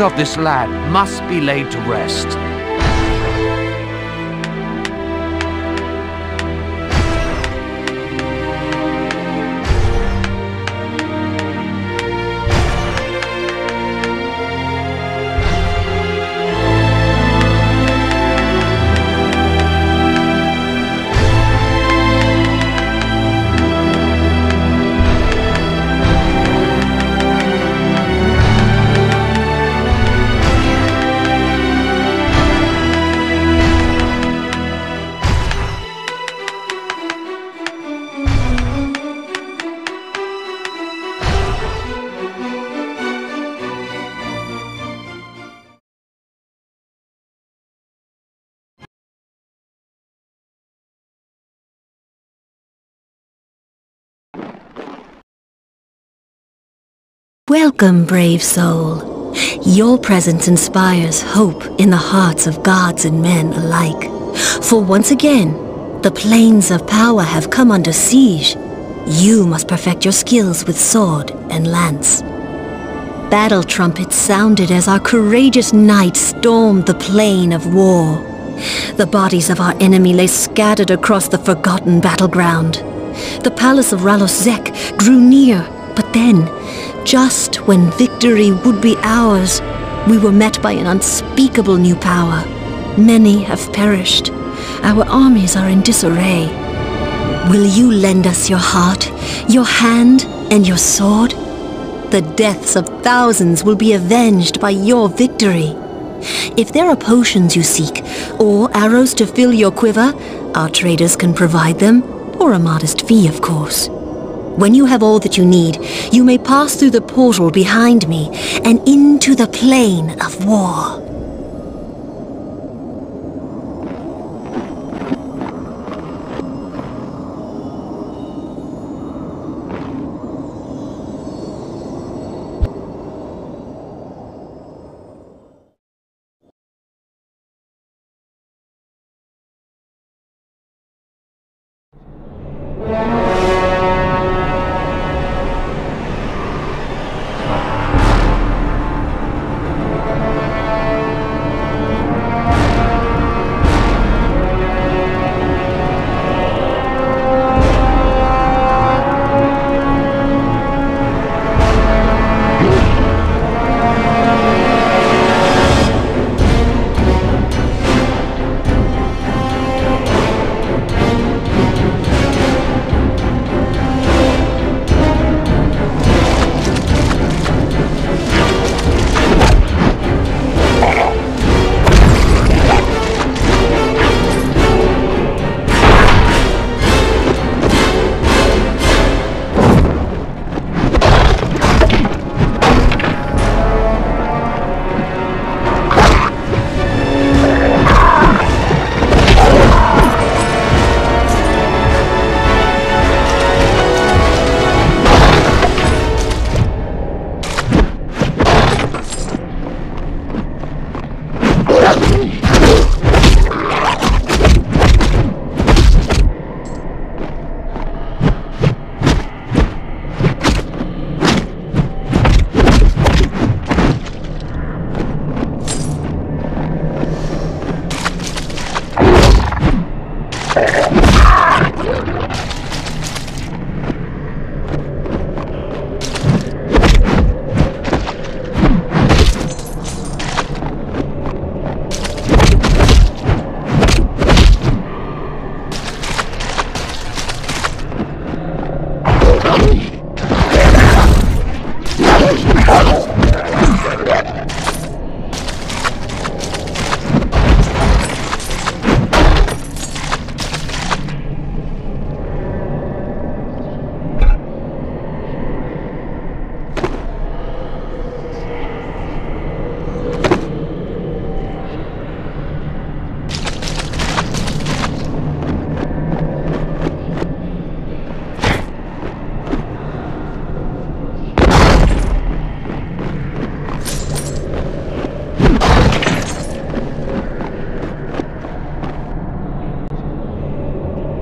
of this land must be laid to rest. Welcome, brave soul. Your presence inspires hope in the hearts of gods and men alike. For once again, the planes of power have come under siege. You must perfect your skills with sword and lance. Battle trumpets sounded as our courageous knights stormed the plain of war. The bodies of our enemy lay scattered across the forgotten battleground. The palace of Rallos Zek drew near, but then just when victory would be ours, we were met by an unspeakable new power. Many have perished. Our armies are in disarray. Will you lend us your heart, your hand, and your sword? The deaths of thousands will be avenged by your victory. If there are potions you seek, or arrows to fill your quiver, our traders can provide them, for a modest fee, of course. When you have all that you need, you may pass through the portal behind me and into the plane of war.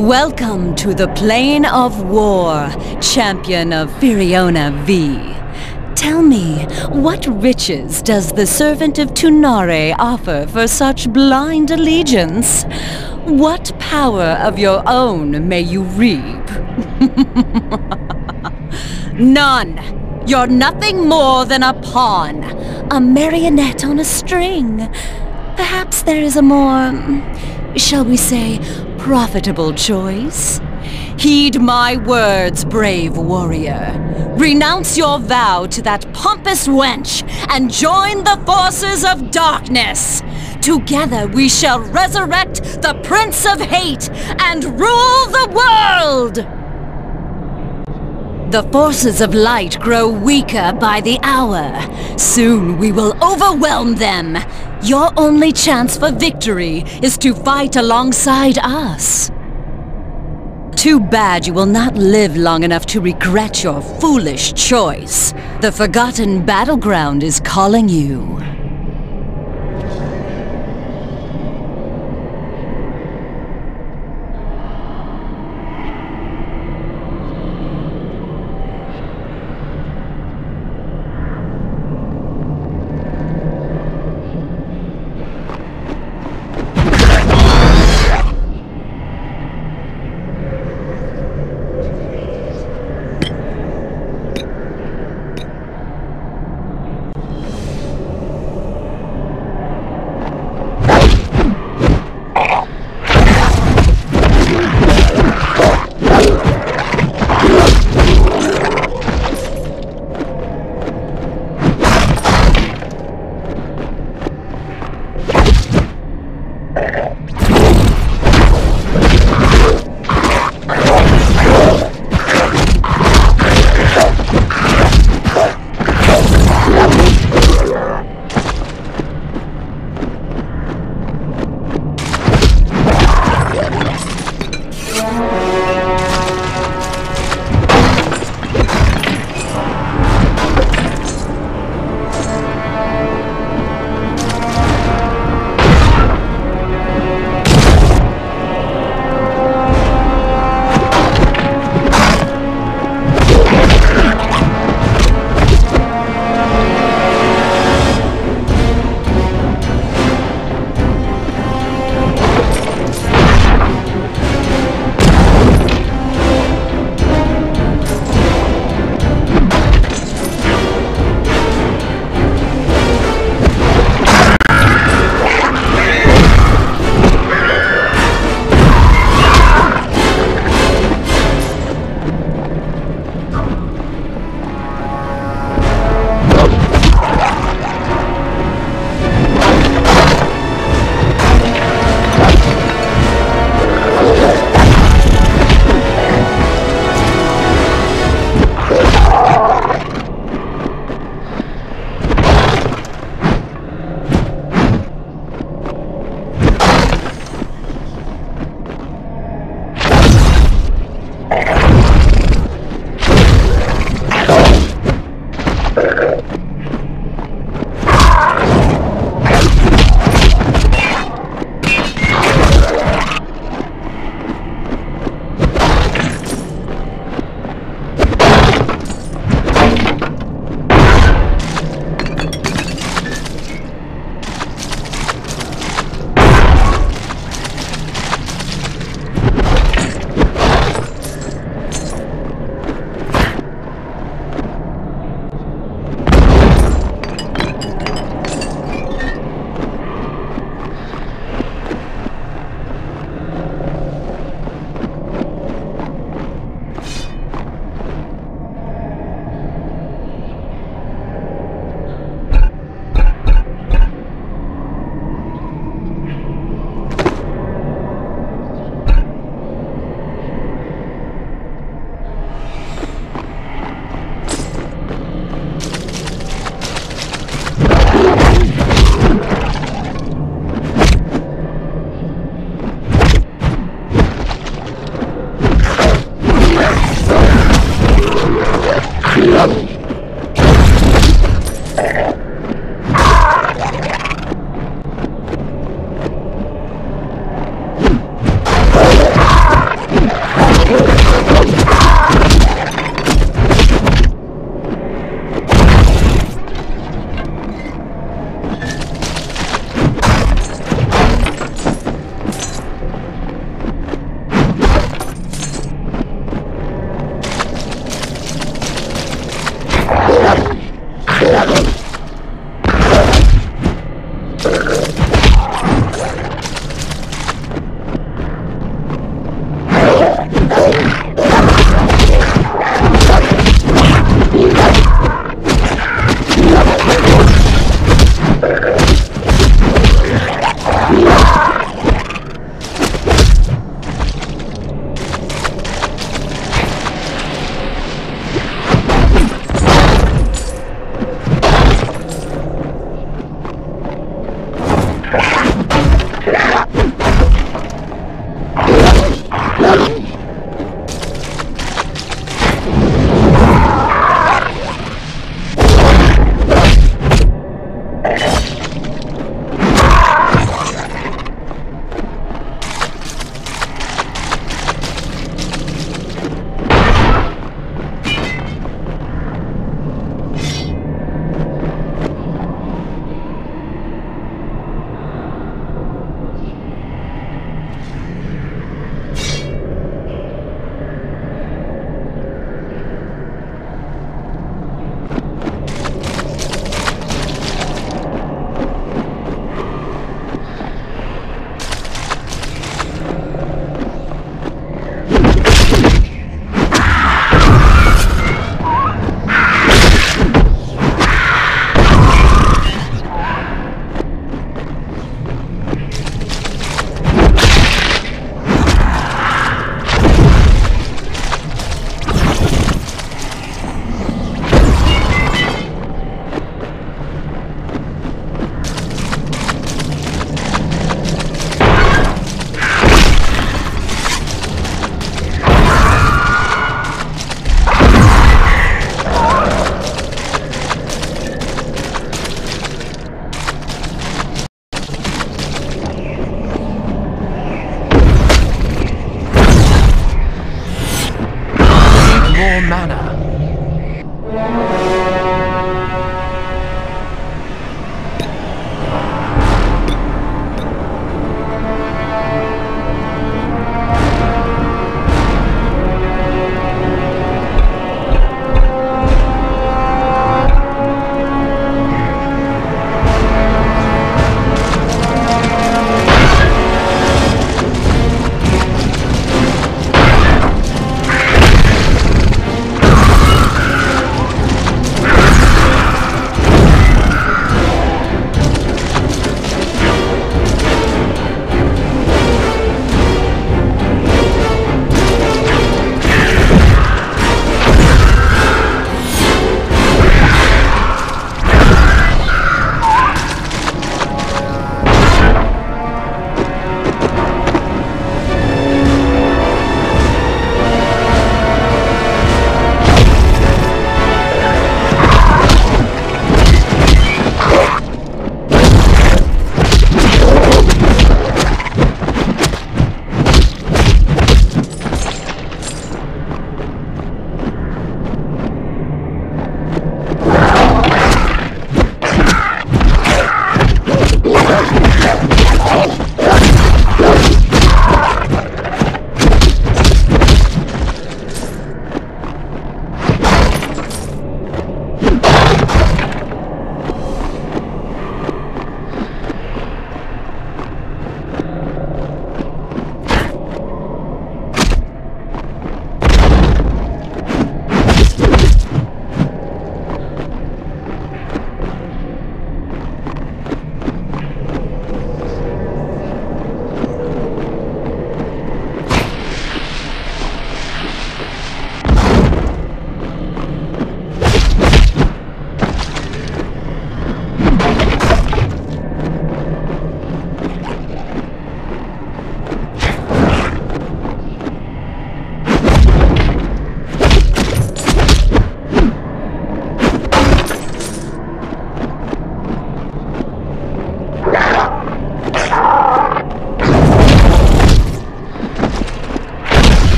Welcome to the Plane of War, champion of Viriona V. Tell me, what riches does the servant of Tunare offer for such blind allegiance? What power of your own may you reap? None! You're nothing more than a pawn, a marionette on a string. Perhaps there is a more, shall we say, profitable choice? Heed my words, brave warrior. Renounce your vow to that pompous wench and join the forces of darkness. Together we shall resurrect the Prince of Hate and rule the world! The forces of light grow weaker by the hour. Soon we will overwhelm them. Your only chance for victory is to fight alongside us. Too bad you will not live long enough to regret your foolish choice. The Forgotten Battleground is calling you.